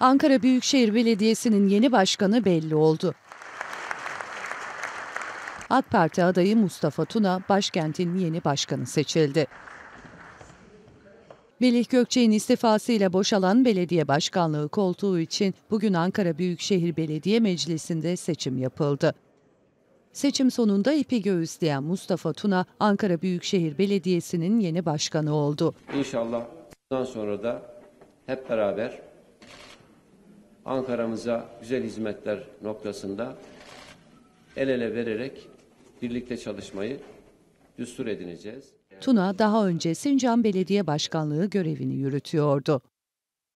Ankara Büyükşehir Belediyesi'nin yeni başkanı belli oldu. AK Parti adayı Mustafa Tuna başkentin yeni başkanı seçildi. Melih Gökçe'nin istifasıyla boşalan belediye başkanlığı koltuğu için bugün Ankara Büyükşehir Belediye Meclisi'nde seçim yapıldı. Seçim sonunda ipi göğüsleyen Mustafa Tuna, Ankara Büyükşehir Belediyesi'nin yeni başkanı oldu. İnşallah bundan sonra da hep beraber Ankara'mıza güzel hizmetler noktasında el ele vererek birlikte çalışmayı düstur edineceğiz. Tuna daha önce Sincan Belediye Başkanlığı görevini yürütüyordu.